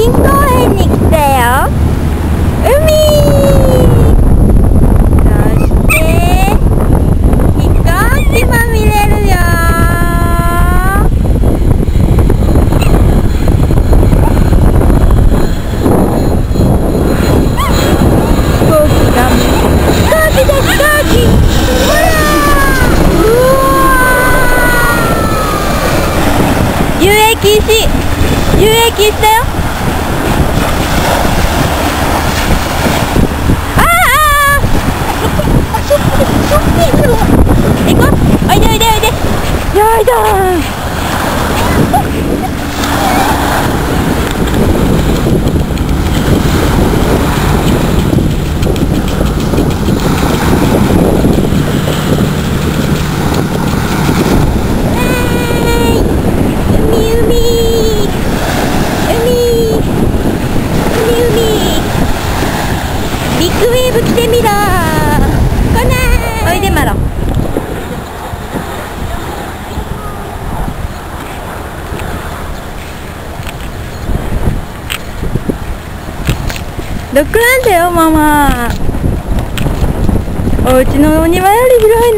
新公園に来たよ。海。そして飛行機も見れるよ。飛行機が飛行機です飛行機。ほらうわー。遊泳禁止遊泳禁止だよああ行こうおいでおいでおいでよいどん海海海海海ビッグウェーブ来てみろ来ないおいでマロ。ドッグランだよママ。お家のお庭より広いね